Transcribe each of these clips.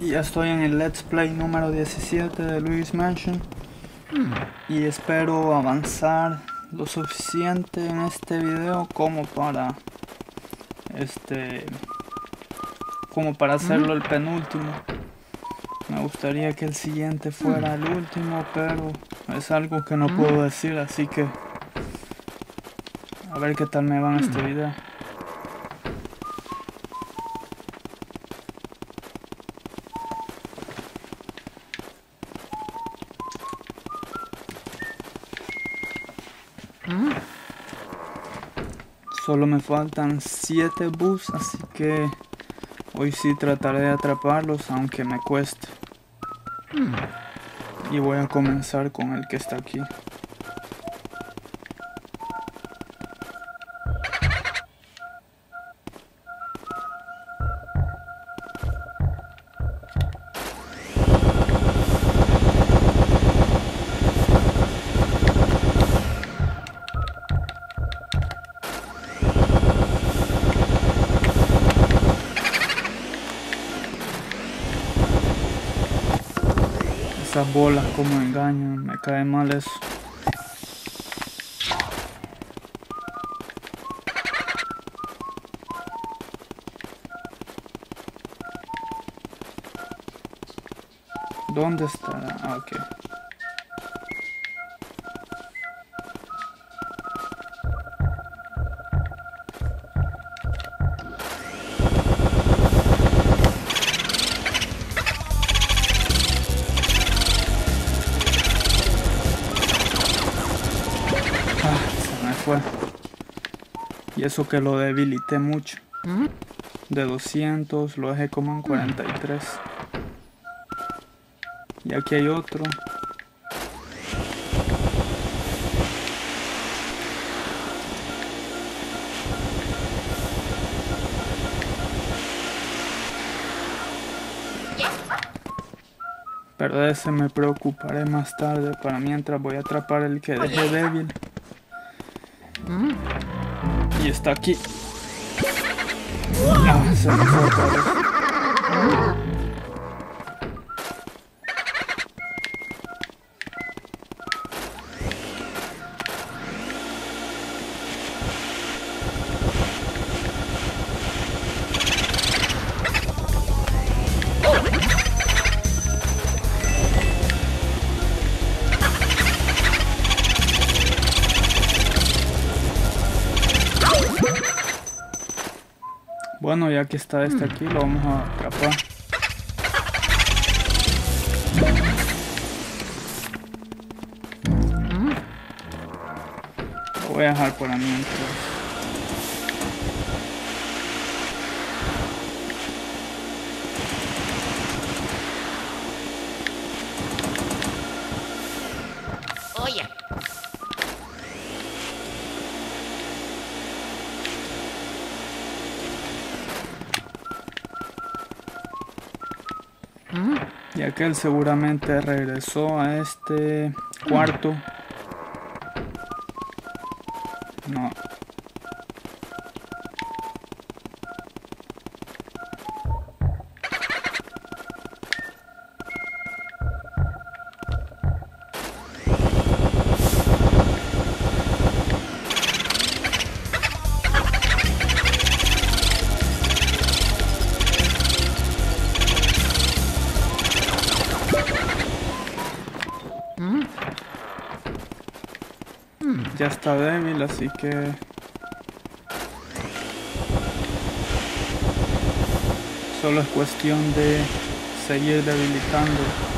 Y ya estoy en el Let's Play número 17 de Luis Mansion. Y espero avanzar lo suficiente en este video como para este como para hacerlo el penúltimo. Me gustaría que el siguiente fuera el último, pero es algo que no puedo decir, así que a ver qué tal me va en este video. Solo me faltan 7 bus, así que hoy sí trataré de atraparlos aunque me cueste. Y voy a comenzar con el que está aquí. Como engañan, me cae mal eso. ¿Dónde estará? Ah, ok. Eso que lo debilité mucho. De 200 lo dejé como en 43. Y aquí hay otro. Pero de ese me preocuparé más tarde. Para mientras voy a atrapar el que dejé débil. Está aquí. Ah. Ya que está este aquí, lo vamos a atrapar. Lo voy a dejar por ahí mientras. Aquel seguramente regresó a este cuarto. No. Así que... Solo es cuestión de seguir debilitando.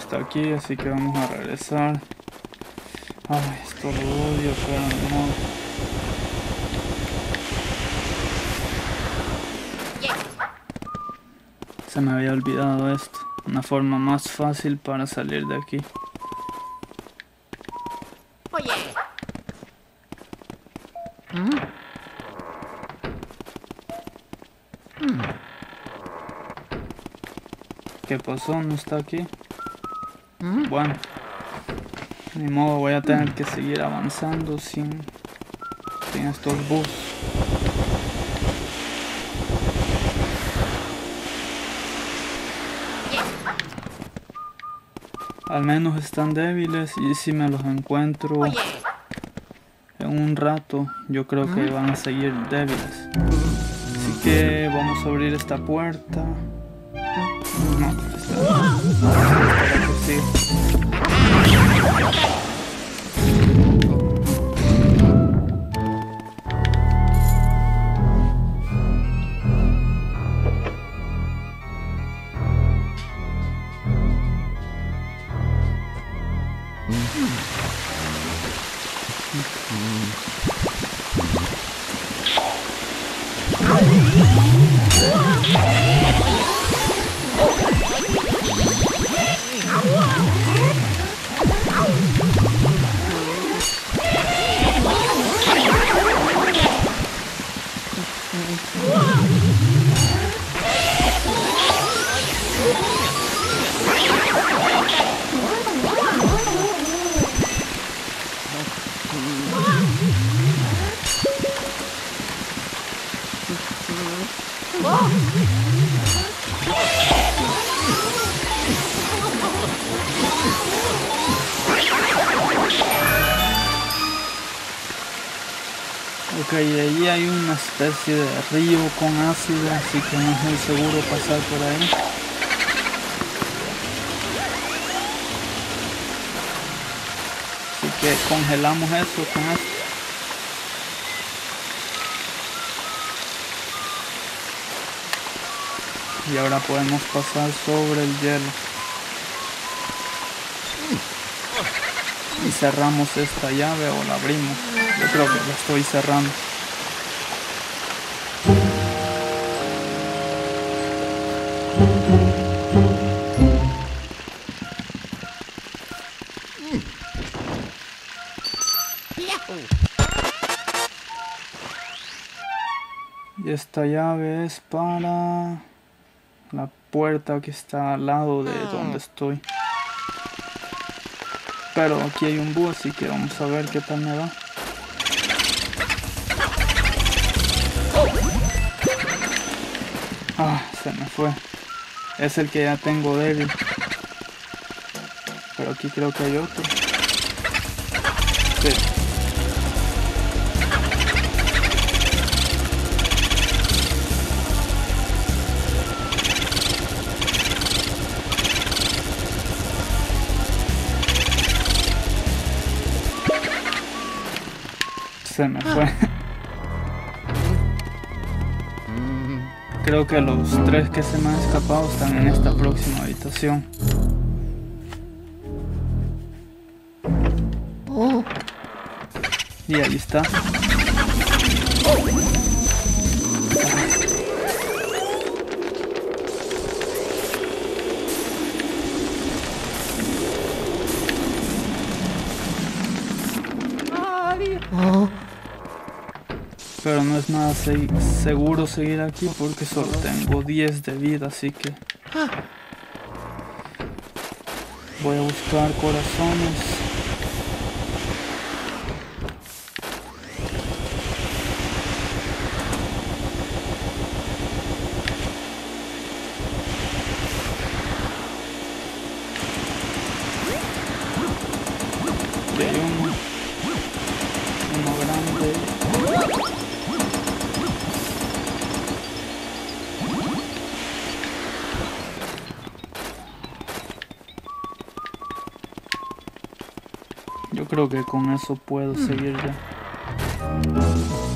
Está aquí, así que vamos a regresar. Ay, esto lo odio, pero no. Se me había olvidado esto. una forma más fácil para salir de aquí. Oye. ¿Qué pasó? ¿No está aquí? Bueno, ni modo, voy a tener que seguir avanzando sin, sin estos bus. Al menos están débiles y si me los encuentro en un rato, yo creo que van a seguir débiles. Así que vamos a abrir esta puerta. No. Especie de río con ácido, así que no es muy seguro pasar por ahí. Así que congelamos eso con esto. Y ahora podemos pasar sobre el hielo. Y cerramos esta llave o la abrimos. Yo creo que la estoy cerrando. Esta llave es para la puerta que está al lado de donde estoy. Pero aquí hay un búho, así que vamos a ver qué tal me va. Ah, se me fue. Es el que ya tengo débil. Pero aquí creo que hay otro. Se me fue. Creo que los tres que se me han escapado están en esta próxima habitación. Y ahí está. Es nada se- seguro seguir aquí porque solo tengo 10 de vida, así que... Voy a buscar corazones. Creo que con eso puedo seguir ya.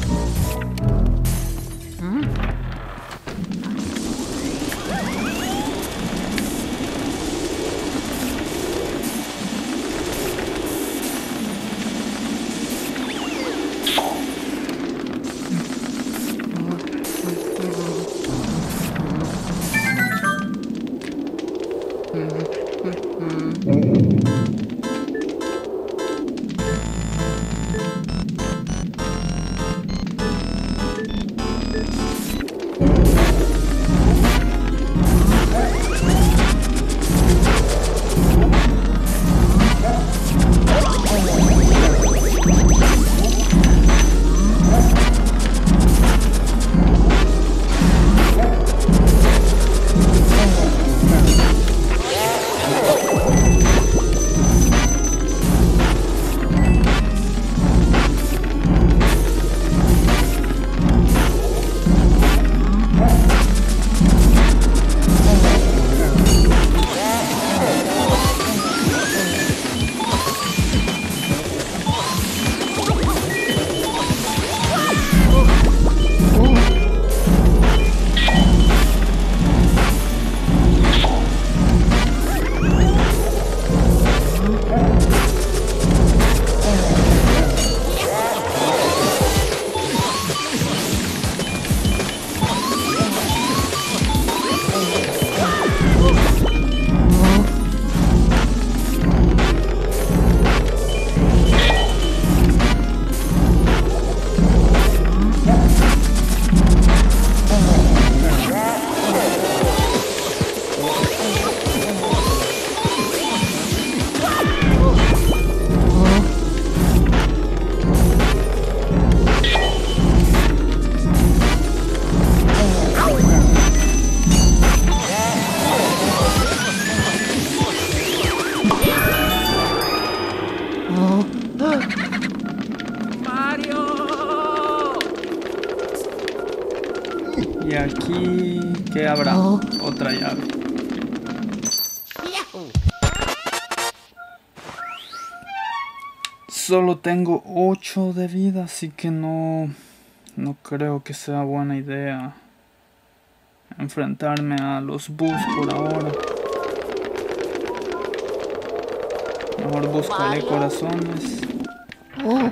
Solo tengo 8 de vida, así que no, no creo que sea buena idea enfrentarme a los bus por ahora. Mejor buscaré corazones. Oh.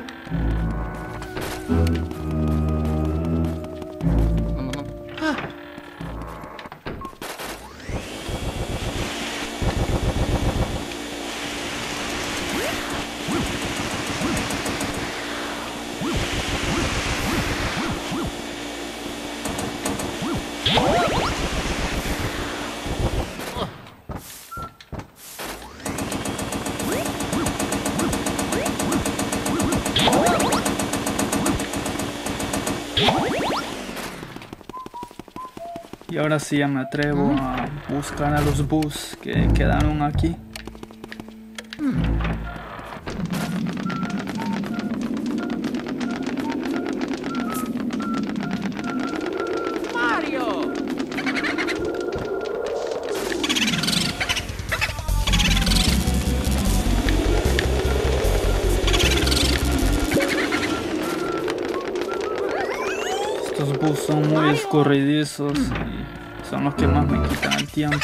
Ahora sí ya me atrevo a buscar a los bus que quedaron aquí. Escurridizos y son los que más me quitan el tiempo.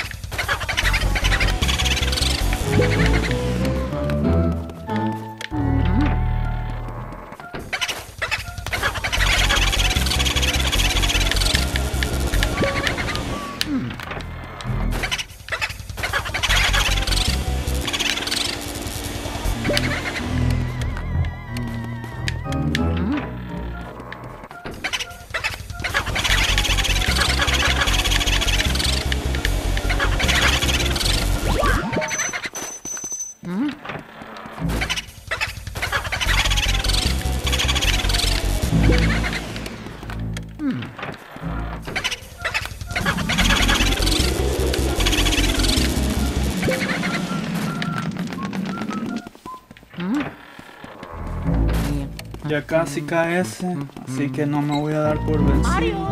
Ya casi cae ese, así que no me voy a dar por vencido.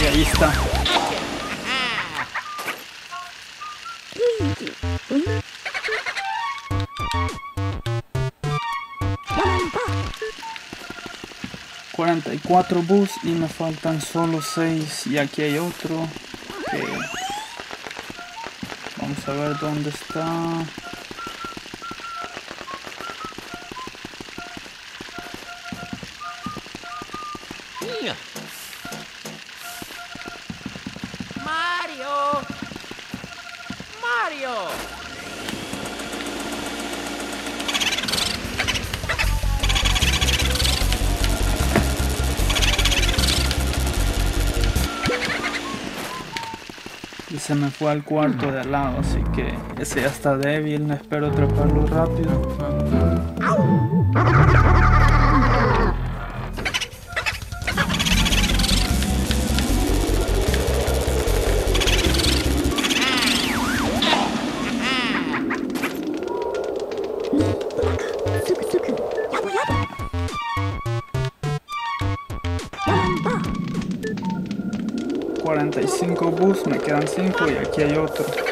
Y ahí está. ...44 bus y me faltan solo 6 y aquí hay otro que... Vamos a ver dónde está... se me fue al cuarto de al lado, así que ese ya está débil, espero atraparlo rápido. 45 bus, me quedan 5 y aquí hay otro.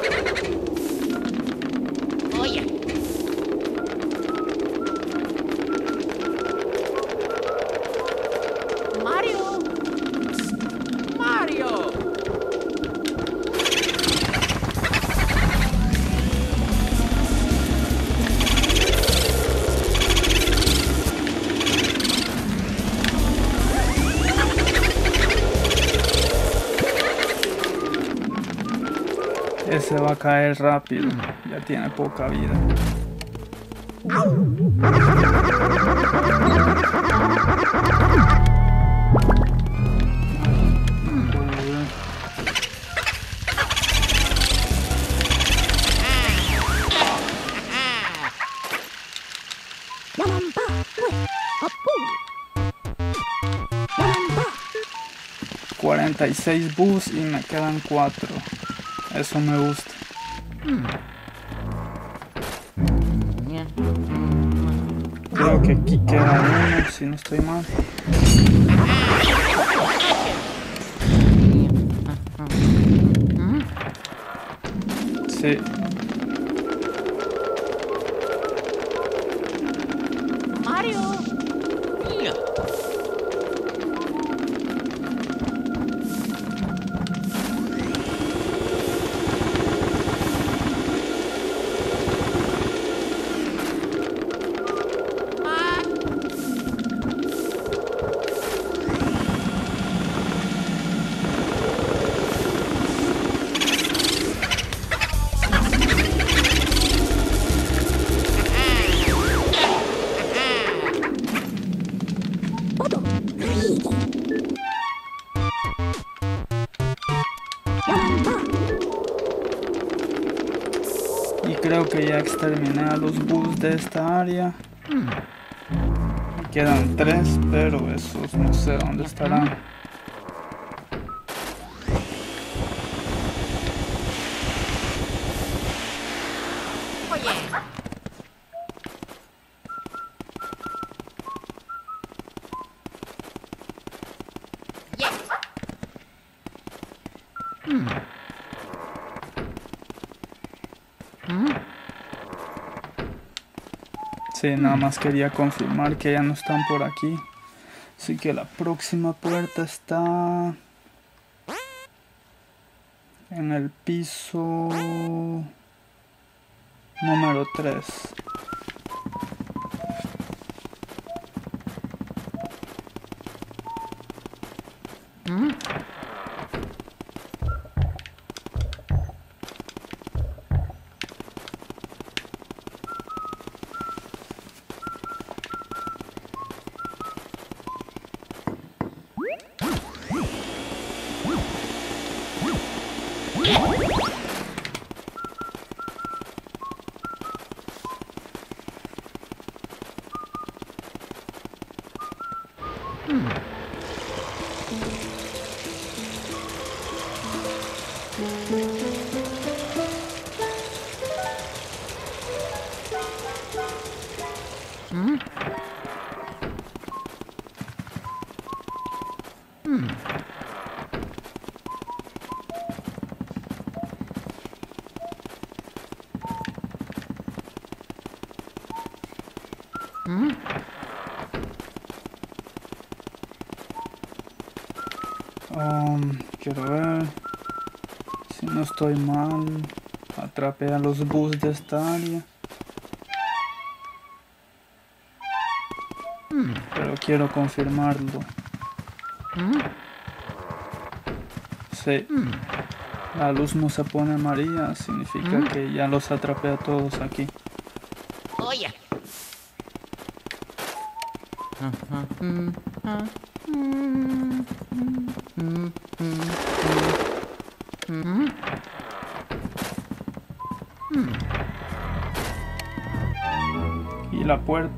Ese va a caer rápido, ya tiene poca vida. Apu. Yamba. 46 bus y me quedan 4. Eso me gusta. Creo que aquí queda uno, si no estoy mal. Sí. Creo que ya exterminé a los bulls de esta área. Me Quedan tres, pero esos no sé dónde estarán. Sí, nada más quería confirmar que ya no están por aquí. Así que la próxima puerta está en el piso número 3. Quiero ver si no estoy mal. Atrapé a los bus de esta área. Pero quiero confirmarlo. Sí. La luz no se pone amarilla, significa que ya los atrapé a todos aquí.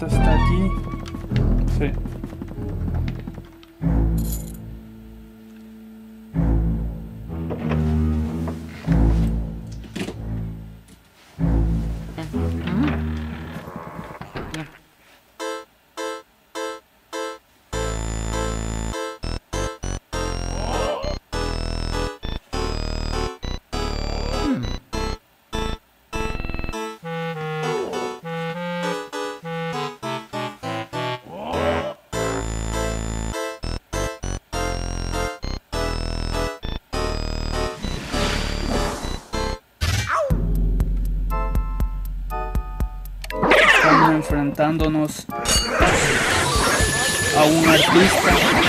La puerta está enfrentándonos a un artista.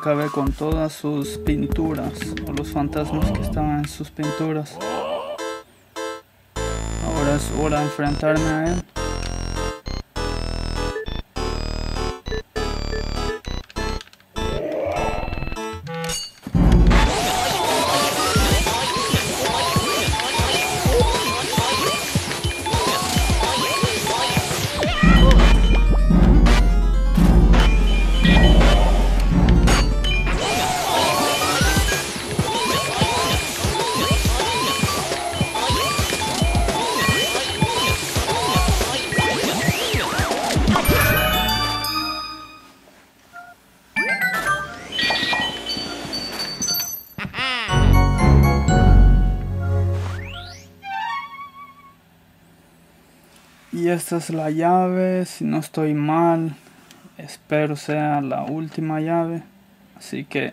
Acabé con todas sus pinturas, o los fantasmas que estaban en sus pinturas. Ahora es hora de enfrentarme a él. Esta es la llave, si no estoy mal, espero sea la última llave. Así que,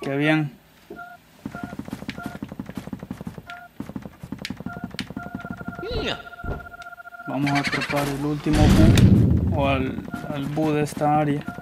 que bien. Vamos a atrapar el último bu o al, al bu de esta área.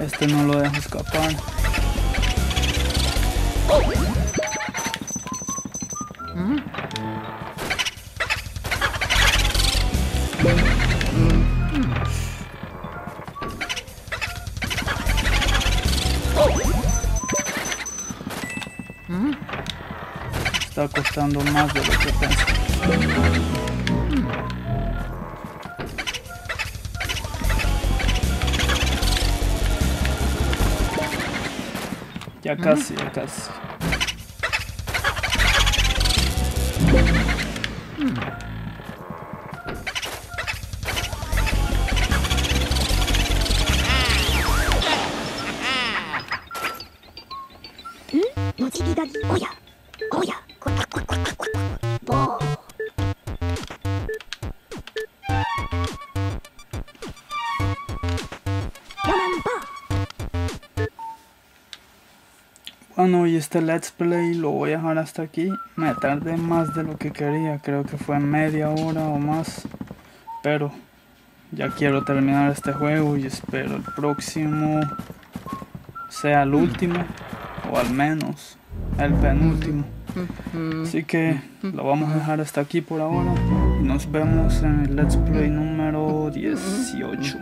Este no lo dejo escapar. Ya casi, Bueno, y este let's play lo voy a dejar hasta aquí. Me tardé más de lo que quería, creo que fue media hora o más. Pero ya quiero terminar este juego y espero el próximo sea el último o al menos el penúltimo. Así que lo vamos a dejar hasta aquí por ahora. Y nos vemos en el let's play número 18.